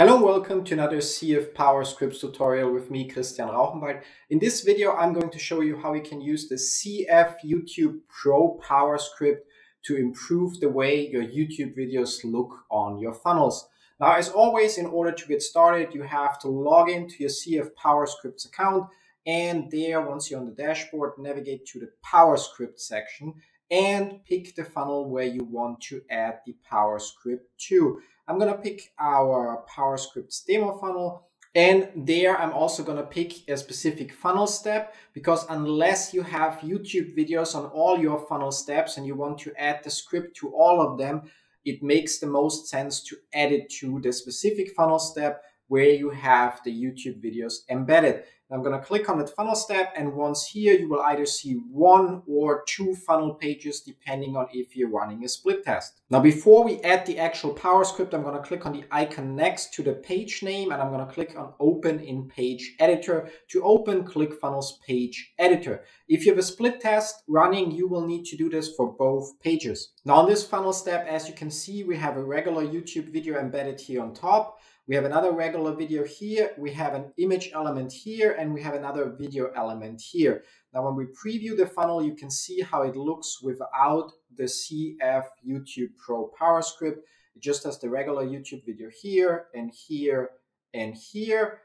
Hello and welcome to another CF PowerScripts tutorial with me, Christian Rauchenwald. In this video, I'm going to show you how you can use the CF YouTube Pro PowerScript to improve the way your YouTube videos look on your funnels. Now, as always, in order to get started, you have to log into your CF PowerScripts account and there, once you're on the dashboard, navigate to the PowerScript section and pick the funnel where you want to add the PowerScript to. I'm to pick our PowerScripts demo funnel. And there I'm also to pick a specific funnel step because unless you have YouTube videos on all your funnel steps and you want to add the script to all of them, it makes the most sense to add it to the specific funnel step where you have the YouTube videos embedded. I'm going to click on that funnel step and once here you will either see one or two funnel pages depending on if you're running a split test. Now before we add the actual PowerScript I'm going to click on the icon next to the page name and I'm going to click on open in page editor to open ClickFunnels page editor. If you have a split test running you will need to do this for both pages. Now on this funnel step as you can see we have a regular YouTube video embedded here on top. We have another regular video here, we have an image element here, and we have another video element here. Now, when we preview the funnel, you can see how it looks without the CF YouTube Pro PowerScript. It just has the regular YouTube video here, and here, and here.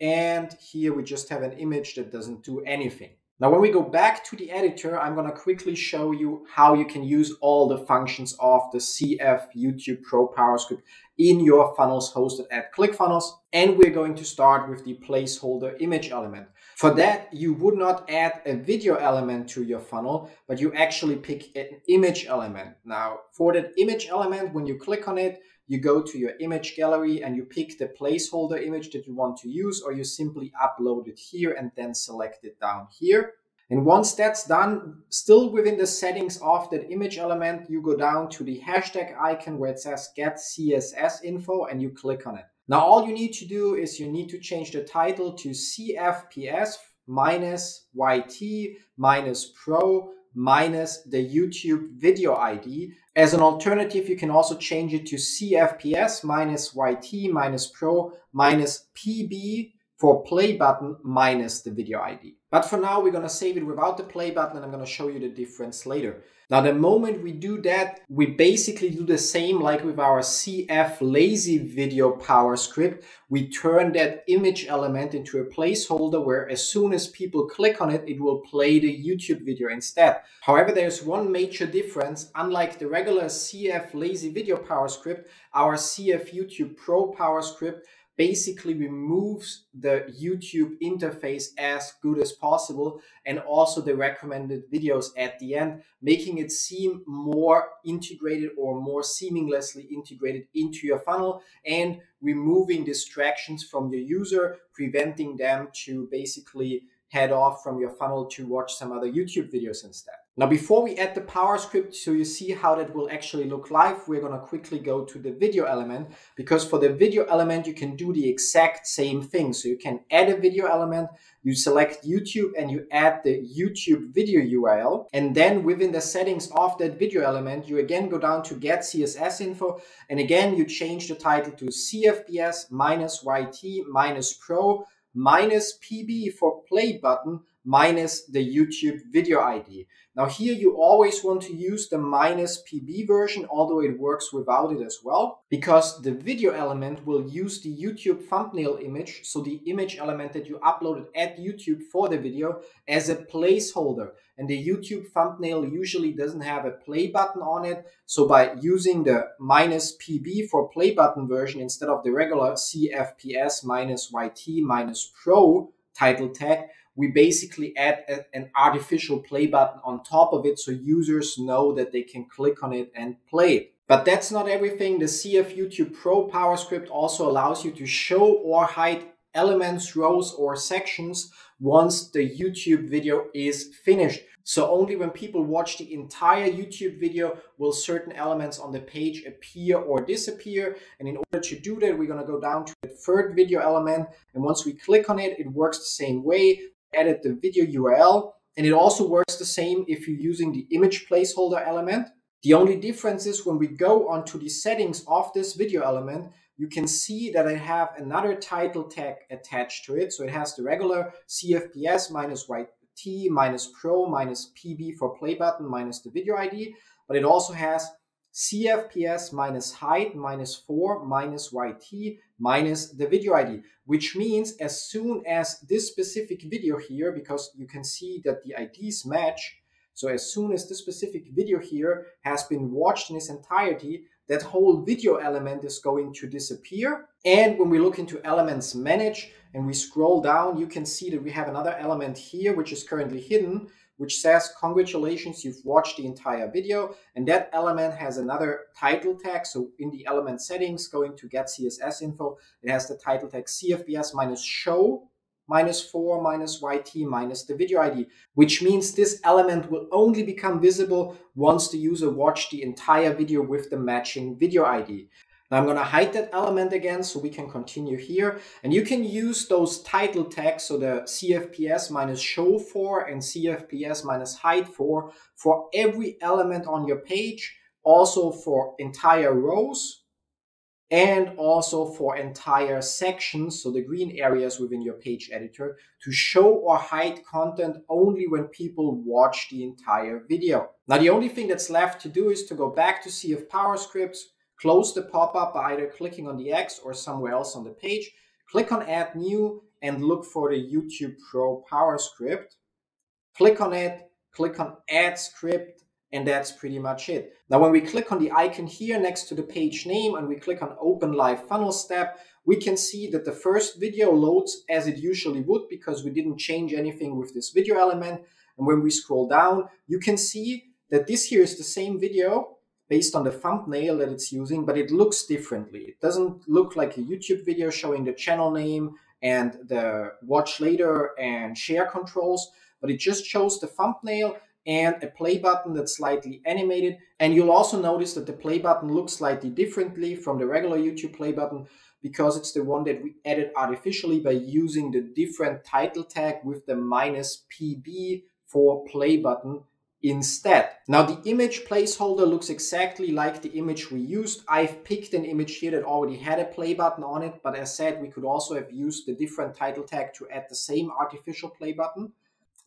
And here we just have an image that doesn't do anything. Now, when we go back to the editor, I'm going to quickly show you how you can use all the functions of the CF YouTube Pro PowerScript in your funnels hosted at ClickFunnels. And we're going to start with the placeholder image element. For that, you would not add a video element to your funnel, but you actually pick an image element. Now, for that image element, when you click on it, you go to your image gallery and you pick the placeholder image that you want to use, or you simply upload it here and then select it down here. And once that's done, still within the settings of that image element, you go down to the hashtag icon where it says get CSS info and you click on it. Now, all you need to do is you need to change the title to CFPS minus YT minus Pro minus the YouTube video ID. As an alternative, you can also change it to CFPS minus YT minus Pro minus PB for play button minus the video ID. But for now, we're to save it without the play button and I'm to show you the difference later. Now, the moment we do that, we basically do the same like with our CF lazy video power script. We turn that image element into a placeholder where as soon as people click on it, it will play the YouTube video instead. However, there's one major difference. Unlike the regular CF lazy video power script, our CF YouTube Pro power script basically removes the YouTube interface as good as possible and also the recommended videos at the end, making it seem more integrated or more seamlessly integrated into your funnel and removing distractions from your user, preventing them to basically head off from your funnel to watch some other YouTube videos instead. Now, before we add the PowerScript, so you see how that will actually look live, we're gonna quickly go to the video element because for the video element, you can do the exact same thing. So you can add a video element, you select YouTube and you add the YouTube video URL. And then within the settings of that video element, you again go down to get CSS info. And again, you change the title to CFPS minus YT minus Pro minus PB for play button minus the YouTube video ID. Now here you always want to use the minus PB version, although it works without it as well, because the video element will use the YouTube thumbnail image, so the image element that you uploaded at YouTube for the video as a placeholder. And the YouTube thumbnail usually doesn't have a play button on it. So by using the minus PB for play button version instead of the regular CFPS minus YT minus Pro title tag, we basically add a, an artificial play button on top of it so users know that they can click on it and play it. But that's not everything. The CF YouTube Pro PowerScript also allows you to show or hide elements, rows, or sections once the YouTube video is finished. So only when people watch the entire YouTube video will certain elements on the page appear or disappear. And in order to do that, we're going to go down to the third video element. And once we click on it, it works the same way edit the video URL. And it also works the same if you're using the image placeholder element. The only difference is when we go onto the settings of this video element, you can see that I have another title tag attached to it. So it has the regular CFPS minus YT minus Pro minus PB for play button minus the video ID, but it also has CFPS minus hide minus 4 minus YT minus the video ID, which means as soon as this specific video here, because you can see that the IDs match, so as soon as this specific video here has been watched in its entirety, that whole video element is going to disappear. And when we look into elements manage and we scroll down, you can see that we have another element here, which is currently hidden, which says, congratulations, you've watched the entire video. And that element has another title tag. So in the element settings, going to get CSS info, it has the title tag CFPS minus show minus 4 minus yt minus the video ID, which means this element will only become visible once the user watched the entire video with the matching video ID. Now I'm going to hide that element again so we can continue here. And you can use those title tags, so the CFPS minus show for and CFPS minus hide for, for every element on your page, also for entire rows and also for entire sections, so the green areas within your page editor, to show or hide content only when people watch the entire video. Now, the only thing that's left to do is to go back to CF PowerScripts, close the pop-up by either clicking on the X or somewhere else on the page, click on Add New, and look for the YouTube Pro Power Script. Click on it, click on Add Script, and that's pretty much it. Now, when we click on the icon here next to the page name and we click on Open Live Funnel Step, we can see that the first video loads as it usually would because we didn't change anything with this video element. And when we scroll down, you can see that this here is the same video based on the thumbnail that it's using, but it looks differently. It doesn't look like a YouTube video showing the channel name and the watch later and share controls, but it just shows the thumbnail and a play button that's slightly animated. And you'll also notice that the play button looks slightly differently from the regular YouTube play button because it's the one that we added artificially by using the different title tag with the minus PB for play button instead. Now the image placeholder looks exactly like the image we used. I've picked an image here that already had a play button on it, but as said, we could also have used the different title tag to add the same artificial play button.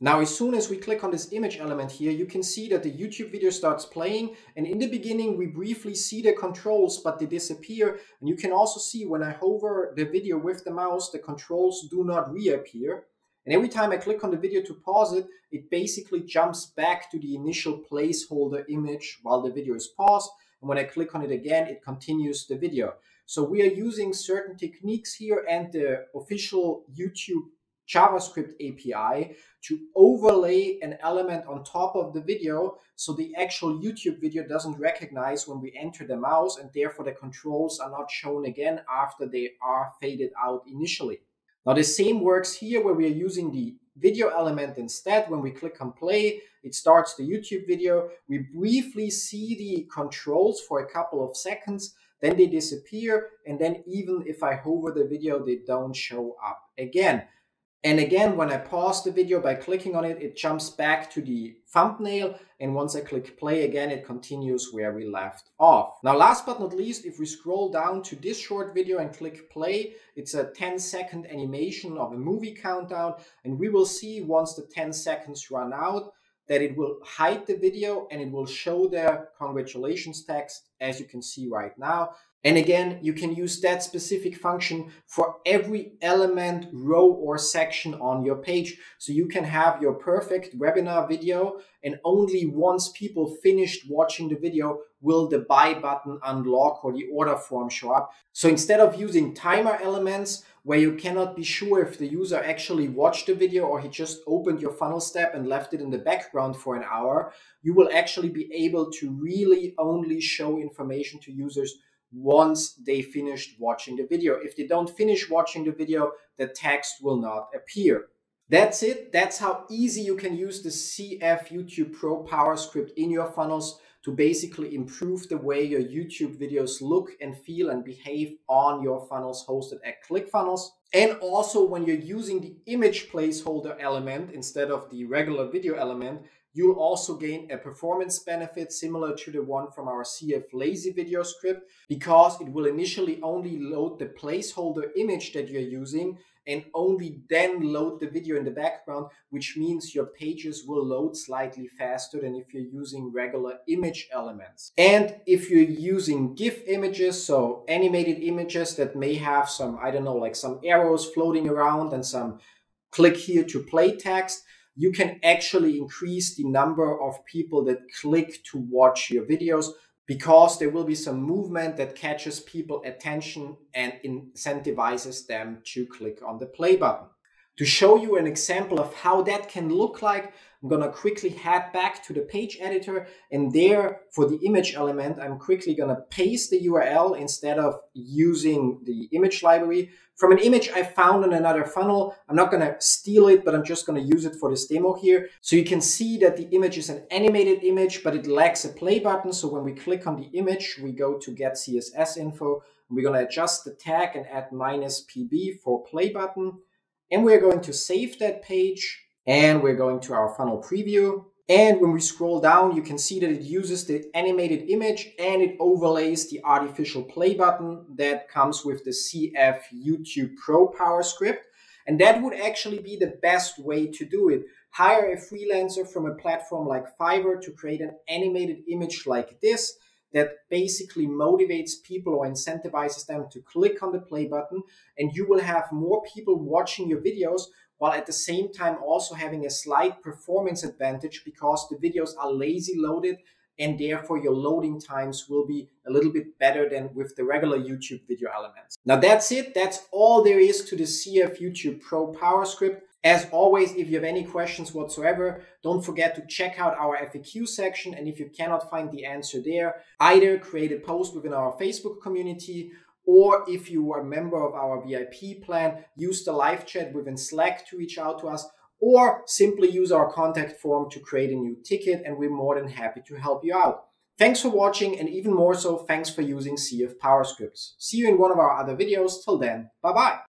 Now, as soon as we click on this image element here, you can see that the YouTube video starts playing. And in the beginning, we briefly see the controls, but they disappear. And you can also see when I hover the video with the mouse, the controls do not reappear. And every time I click on the video to pause it, it basically jumps back to the initial placeholder image while the video is paused. And when I click on it again, it continues the video. So we are using certain techniques here and the official YouTube JavaScript API to overlay an element on top of the video so the actual YouTube video doesn't recognize when we enter the mouse and therefore the controls are not shown again after they are faded out initially. Now the same works here where we are using the video element instead. When we click on play, it starts the YouTube video. We briefly see the controls for a couple of seconds, then they disappear. And then even if I hover the video, they don't show up again. And again, when I pause the video by clicking on it, it jumps back to the thumbnail. And once I click play again, it continues where we left off. Now, last but not least, if we scroll down to this short video and click play, it's a 10 second animation of a movie countdown. And we will see once the 10 seconds run out, that it will hide the video and it will show the congratulations text as you can see right now. And again, you can use that specific function for every element, row or section on your page. So you can have your perfect webinar video and only once people finished watching the video will the buy button unlock or the order form show up. So instead of using timer elements where you cannot be sure if the user actually watched the video or he just opened your funnel step and left it in the background for an hour, you will actually be able to really only show information to users once they finished watching the video. If they don't finish watching the video, the text will not appear. That's it. That's how easy you can use the CF YouTube Pro PowerScript in your funnels to basically improve the way your YouTube videos look and feel and behave on your funnels hosted at ClickFunnels. And also when you're using the image placeholder element instead of the regular video element, You'll also gain a performance benefit similar to the one from our CF Lazy video script because it will initially only load the placeholder image that you're using and only then load the video in the background, which means your pages will load slightly faster than if you're using regular image elements. And if you're using GIF images, so animated images that may have some, I don't know, like some arrows floating around and some click here to play text, you can actually increase the number of people that click to watch your videos because there will be some movement that catches people attention and incentivizes them to click on the play button. To show you an example of how that can look like, I'm gonna quickly head back to the page editor and there for the image element, I'm quickly gonna paste the URL instead of using the image library. From an image I found in another funnel, I'm not gonna steal it, but I'm just gonna use it for this demo here. So you can see that the image is an animated image, but it lacks a play button. So when we click on the image, we go to get CSS info. We're gonna adjust the tag and add minus PB for play button. And we're going to save that page and we're going to our funnel preview. And when we scroll down, you can see that it uses the animated image and it overlays the artificial play button that comes with the CF YouTube Pro Power script. And that would actually be the best way to do it. Hire a freelancer from a platform like Fiverr to create an animated image like this that basically motivates people or incentivizes them to click on the play button. And you will have more people watching your videos while at the same time also having a slight performance advantage because the videos are lazy loaded and therefore your loading times will be a little bit better than with the regular YouTube video elements. Now that's it. That's all there is to the CF YouTube Pro Power Script. As always, if you have any questions whatsoever, don't forget to check out our FAQ section. And if you cannot find the answer there, either create a post within our Facebook community, or if you are a member of our VIP plan, use the live chat within Slack to reach out to us, or simply use our contact form to create a new ticket. And we're more than happy to help you out. Thanks for watching, and even more so, thanks for using CF PowerScripts. See you in one of our other videos. Till then, bye bye.